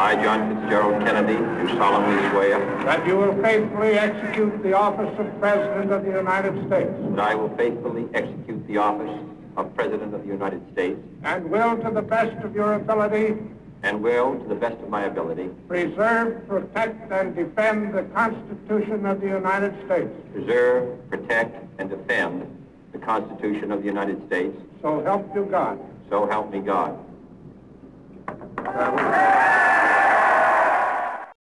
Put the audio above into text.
I, John Fitzgerald Kennedy, do solemnly swear that you will faithfully execute the office of President of the United States that I will faithfully execute the office of President of the United States and will, to the best of your ability, and will, to the best of my ability, preserve, protect, and defend the Constitution of the United States. preserve, protect, and defend the Constitution of the United States. So help you God. So help me God.